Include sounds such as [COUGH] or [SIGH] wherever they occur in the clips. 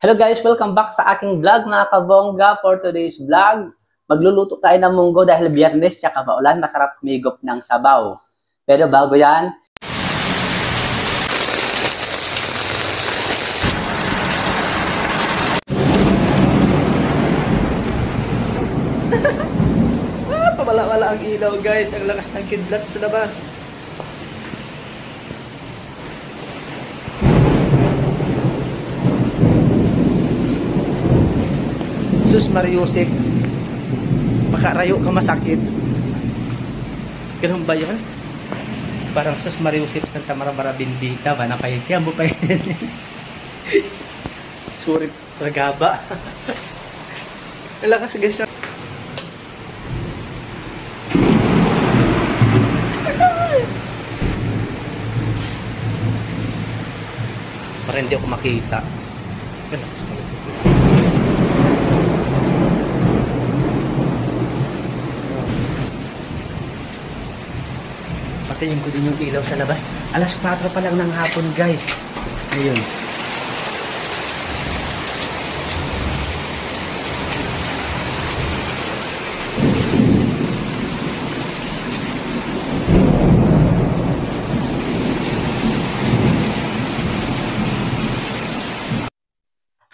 Hello guys, welcome back sa aking vlog mga kabongga. For today's vlog, magluluto tayo ng munggo dahil biyernes tsaka maulan, masarap humigop ng sabaw. Pero bago yan, [LAUGHS] ah, pawala-wala ang ilaw guys, ang lakas ng kidlat sa labas. Sus Mariusik, makarayo ka masakit. Ganun ba yan? Parang Sus Mariusik Santa Barbara Bindita ba? Nakaikiyan mo pa yun. [LAUGHS] Sorry, ragaba. Wala [LAUGHS] ka sige siya. [LAUGHS] Para hindi ako makita. Ganun. Patayin ko din yung ilaw sa labas. Alas 4 pa lang ng hapon, guys. Ayun.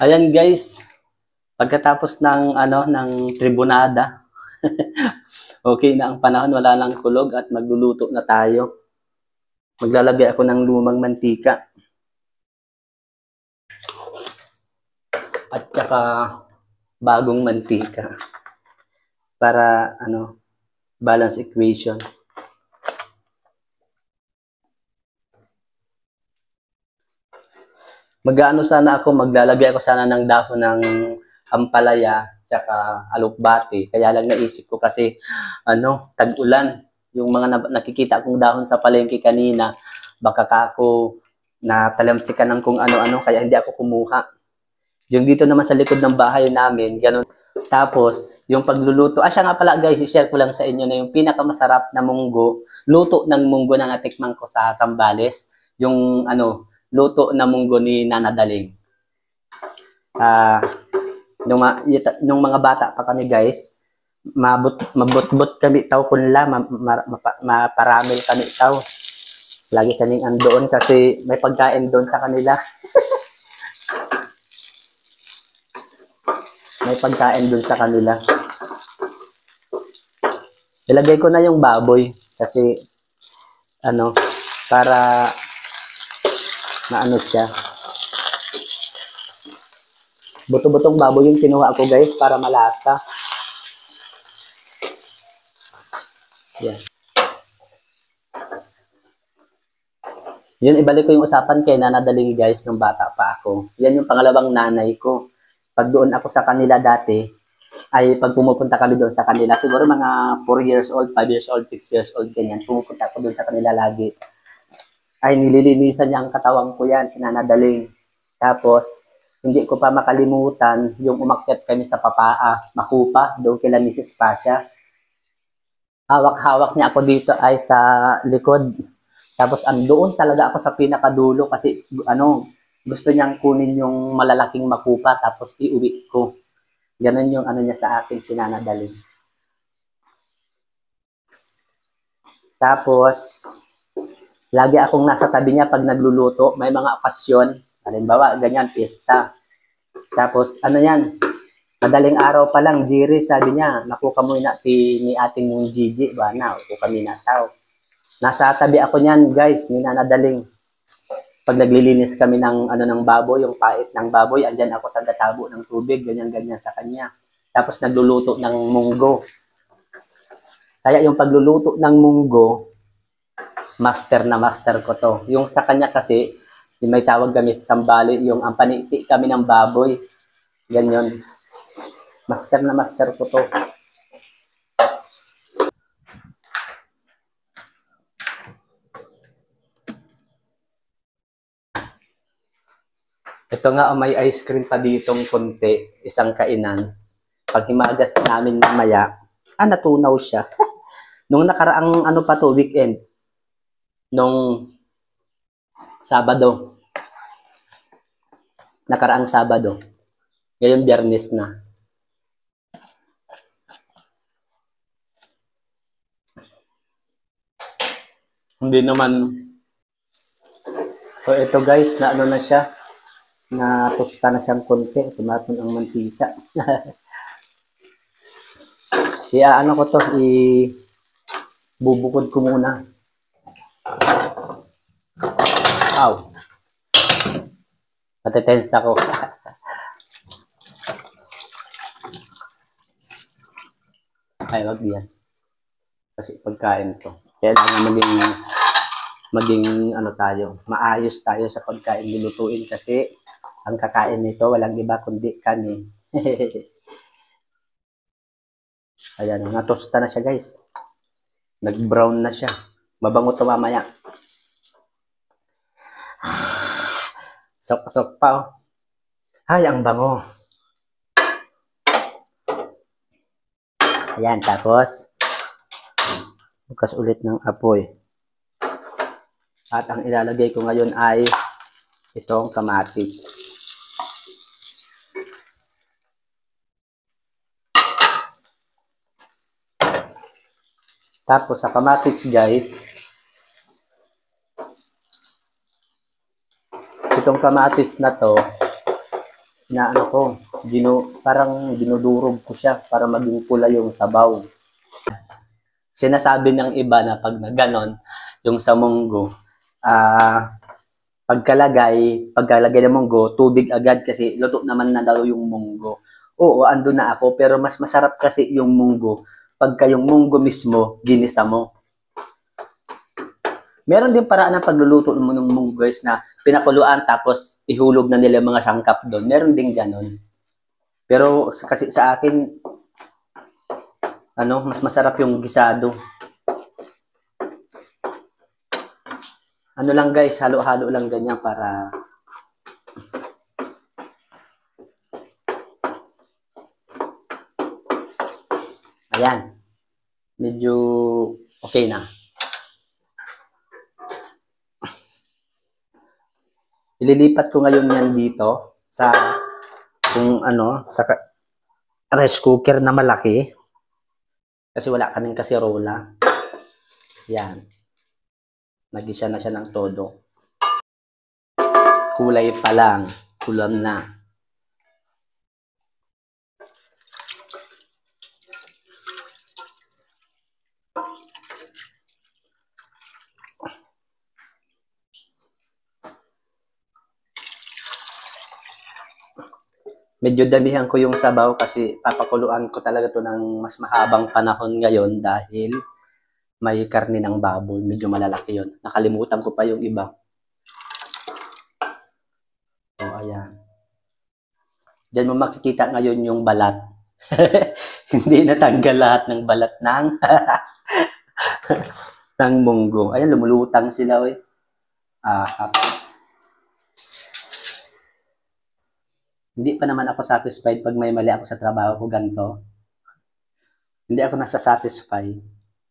Ayan guys, pagkatapos ng ano ng tribunada, [LAUGHS] okay na ang panahon, wala nang kulog at magluluto na tayo. Maglalagay ako ng lumang mantika. At saka bagong mantika. Para ano, balance equation. Mag-ano sana ako, maglalagay ako sana ng dahon ng ampalaya tsaka alukbati. Kaya lang naisip ko kasi, ano, tag-ulan. Yung mga na- nakikita kong dahon sa palengke kanina, baka ka ako natalamsikan ng kung ano-ano, kaya hindi ako kumuha. Yung dito naman sa likod ng bahay namin, ganun. Tapos, yung pagluluto, ah siya nga pala guys, i-share ko lang sa inyo na yung pinakamasarap na munggo, luto ng munggo na natikman ko sa Sambales, yung ano, luto na munggo ni Nana Daling. Ah, nung, ma- nung mga bata pa kami guys, mabut mabutbut kami taw kunla, ma, ma, mapa- maparamil kami taw. Lagi kaming andoon kasi may pagkain doon sa kanila. [LAUGHS] may pagkain doon sa kanila. Ilagay ko na yung baboy kasi ano para maano siya. Buto-butong baboy yung kinuha ko guys para malasa. Yan. Yun, ibalik ko yung usapan kay nanadaling guys nung bata pa ako. Yan yung pangalawang nanay ko. Pag doon ako sa kanila dati, ay pag pumupunta kami doon sa kanila, siguro mga 4 years old, 5 years old, 6 years old, ganyan, pumupunta ako doon sa kanila lagi. Ay, nililinisan niya ang katawan ko yan, sinanadaling. Tapos, hindi ko pa makalimutan yung umakyat kami sa papaa, makupa, doon kila Mrs. Pasha. Hawak-hawak niya ako dito ay sa likod. Tapos andoon talaga ako sa pinakadulo kasi ano, gusto niyang kunin yung malalaking makupa tapos iuwi ko. Ganon yung ano niya sa akin, sinanadaling. Tapos, lagi akong nasa tabi niya pag nagluluto. May mga okasyon, halimbawa, ganyan, pista. Tapos, ano yan, madaling araw pa lang, Jiri, sabi niya, naku ka muna ti, ni ating mong Gigi, ba na, ako kami na tao. Nasa tabi ako niyan, guys, ni nanadaling. Pag naglilinis kami ng ano ng baboy, yung pait ng baboy, andyan ako tagatabo ng tubig, ganyan-ganyan sa kanya. Tapos nagluluto ng munggo. Kaya yung pagluluto ng munggo, master na master ko to. Yung sa kanya kasi, yung may tawag kami sa Sambali, yung ang paniti kami ng baboy. Ganyan. Master na master ko to. Ito nga, oh, may ice cream pa ditong konti, isang kainan. Pag himagas namin mamaya, ah, natunaw siya. [LAUGHS] Nung nakaraang ano pa to, weekend, nung Sabado, nakaraang Sabado, Ngayon, biyernes na. Hindi naman So ito guys, na ano na siya, na tusta na siyang konti, tumaton ang mantika. [LAUGHS] Kaya ano ko to, i bubukod ko muna. Aw. Natitense ako. Ay, wag yan. Kasi pagkain to. Kailangan maging maging ano tayo, maayos tayo sa pagkain nilutuin kasi ang kakain nito walang iba kundi kami. [LAUGHS] Ayan, natusta na siya guys. Nag-brown na siya. Mabango to mamaya. Sok-sok pa oh. Ay, ang bango. Ayan, tapos bukas ulit ng apoy. At ang ilalagay ko ngayon ay itong kamatis. Tapos sa kamatis guys, itong kamatis na to, na ano ko, dinu, parang dinudurog ko siya para maging pula yung sabaw. Sinasabi ng iba na pag na ganon, yung sa munggo, ah pagkalagay, pagkalagay ng munggo, tubig agad kasi luto naman na daw yung munggo. Oo, ando na ako, pero mas masarap kasi yung munggo pagka yung munggo mismo, ginisa mo. Meron din paraan ng pagluluto mo ng munggo guys na pinakuluan tapos ihulog na nila yung mga sangkap doon. Meron din ganon. Pero kasi sa akin, ano, mas masarap yung gisado. Ano lang guys, halo-halo lang ganyan para Ayan. Medyo okay na. Ililipat ko ngayon yan dito sa kung ano, sa rice cooker na malaki. Kasi wala kaming kasirola. Yan. Nagisa na siya ng todo. Kulay pa lang. Kulam na. Medyo damihan ko yung sabaw kasi papakuluan ko talaga to ng mas mahabang panahon ngayon dahil may karne ng baboy. Medyo malalaki yon. Nakalimutan ko pa yung iba. O, ayan. Diyan mo makikita ngayon yung balat. [LAUGHS] Hindi natanggal lahat ng balat ng [LAUGHS] ng munggo. Ayan, lumulutang sila, we. Ah, Hindi pa naman ako satisfied pag may mali ako sa trabaho ko ganito. Hindi ako nasa-satisfy.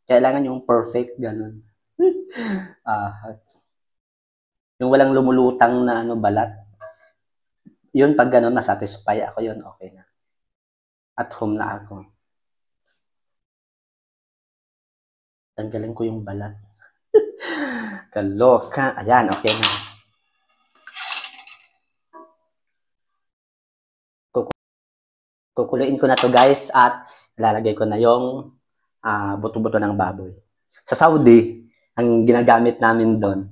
Kailangan yung perfect, ganun. [LAUGHS] ah, yung walang lumulutang na ano, balat. Yun, pag ganun, na-satisfy ako yun, okay na. At home na ako. Tanggalin ko yung balat. [LAUGHS] Kaloka. Ayan, okay na. Kukuluin ko na to guys at ilalagay ko na yung ah, buto-buto ng baboy. Sa Saudi, ang ginagamit namin doon,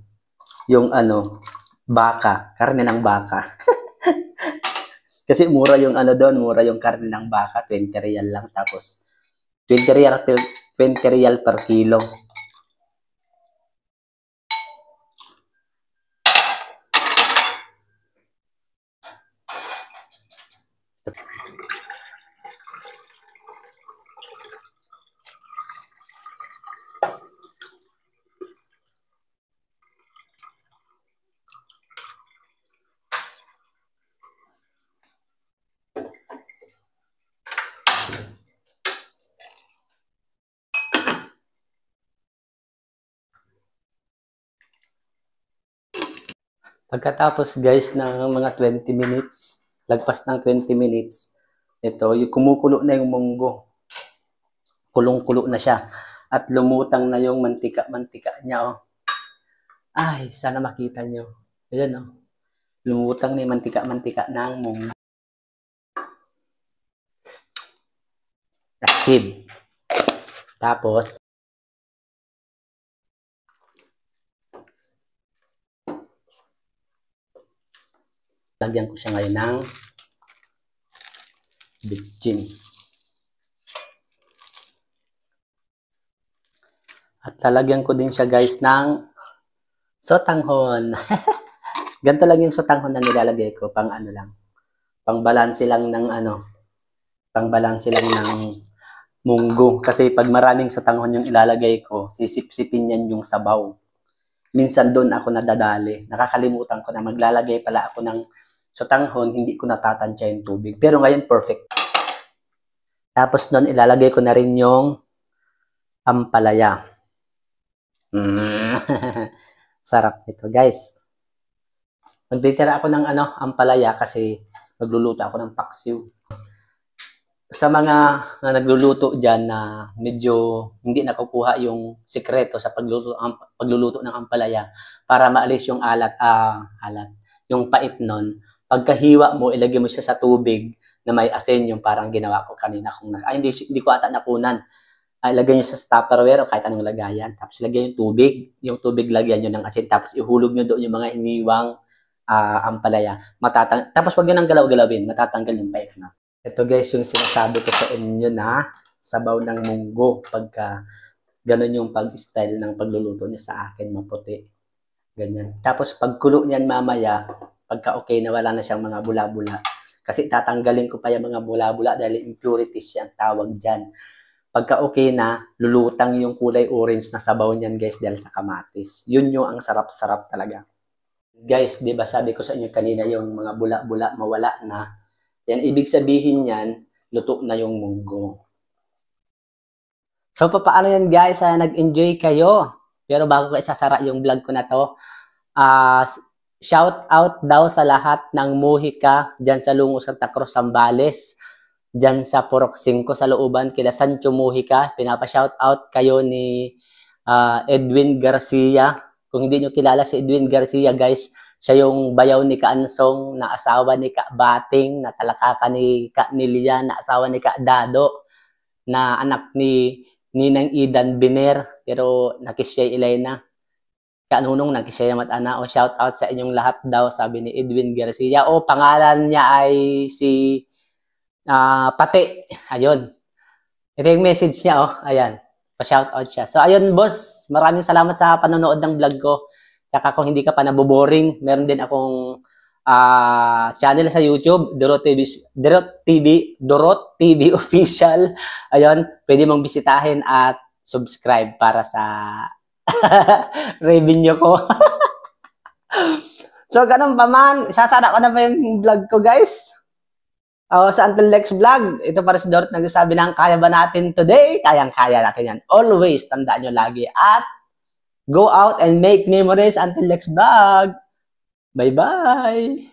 yung ano, baka, karne ng baka. [LAUGHS] Kasi mura yung ano doon, mura yung karne ng baka, 20 real lang. Tapos, 20 real, per, 20 real per kilo. Pagkatapos guys ng mga 20 minutes, lagpas ng 20 minutes, ito, yung kumukulo na yung munggo. Kulong-kulo na siya. At lumutang na yung mantika-mantika niya, oh. Ay, sana makita nyo. Ayan, oh. Lumutang na yung mantika-mantika ng munggo. Achieve. Tapos, lagyan ko siya ngayon ng bitchin. At lalagyan ko din siya guys ng sotanghon. [LAUGHS] Ganito lang yung sotanghon na nilalagay ko, pang ano lang. Pang balanse lang ng ano, pang balanse lang ng munggo. Kasi pag maraming sotanghon yung ilalagay ko, sisip-sipin yan yung sabaw. Minsan doon ako nadadali. Nakakalimutan ko na maglalagay pala ako ng sotanghon, hindi ko natatansya yung tubig. Pero ngayon, perfect. Tapos doon, ilalagay ko na rin yung ampalaya. Mm. [LAUGHS] Sarap nito, guys. Magtitira ako ng ano, ampalaya kasi magluluto ako ng paksiw. Sa mga na nagluluto dyan na medyo hindi nakukuha yung sikreto sa pagluluto, pagluluto ng ampalaya para maalis yung alat, ah, alat, yung pait nun, pagkahiwa mo, ilagay mo siya sa tubig na may asin yung parang ginawa ko kanina kung ay, hindi, hindi ko ata napunan. Ay, lagay nyo sa tupperware o kahit anong lagayan. Tapos lagyan yung tubig. Yung tubig lagyan nyo ng asin. Tapos ihulog nyo doon yung mga iniwang uh, ampalaya. Matatang Tapos wag nyo nang galaw-galawin. Matatanggal yung pait na. Ito guys, yung sinasabi ko sa inyo na sabaw ng munggo pagka ganun yung pag-style ng pagluluto niya sa akin, maputi. Ganyan. Tapos pagkulo niyan mamaya, pagka okay na wala na siyang mga bula-bula. Kasi tatanggalin ko pa yung mga bula-bula dahil impurities yan tawag dyan. Pagka okay na, lulutang yung kulay orange na sabaw niyan guys dahil sa kamatis. Yun yung ang sarap-sarap talaga. Guys, di ba sabi ko sa inyo kanina yung mga bula-bula mawala na. Yan, ibig sabihin yan, luto na yung munggo. So, paano yan guys? Uh, nag-enjoy kayo. Pero bago ko isasara yung vlog ko na to, uh, shout out daw sa lahat ng muhika dyan sa Lungo Santa Cruz, Zambales dyan sa Purok 5 sa looban kila Sancho Mujica. Pinapa-shout out kayo ni uh, Edwin Garcia. Kung hindi nyo kilala si Edwin Garcia, guys, siya yung bayaw ni Kaansong na asawa ni Ka Bating, na talakaka ni Ka Nilia, na asawa ni Ka Dado, na anak ni Ninang Idan Biner, pero nakisya Elena. Kanunong nakisya matana o shout out sa inyong lahat daw, sabi ni Edwin Garcia. O pangalan niya ay si uh, pati. Ayun. Ito yung message niya, oh. Ayan. Pa-shout out siya. So, ayun, boss. Maraming salamat sa panonood ng vlog ko. Tsaka kung hindi ka pa naboboring, meron din akong uh, channel sa YouTube, Dorot TV, Dorot TV, Dorot TV [LAUGHS] Official. Ayun, pwede mong bisitahin at subscribe para sa [LAUGHS] revenue ko. [LAUGHS] so, ganun pa man. Isasara ko na pa yung vlog ko, guys. Uh, sa Until Next Vlog, ito para si Dorot nagsasabi ng kaya ba natin today? Kayang-kaya natin yan. Always, tandaan nyo lagi. At go out and make memories until next vlog. Bye-bye!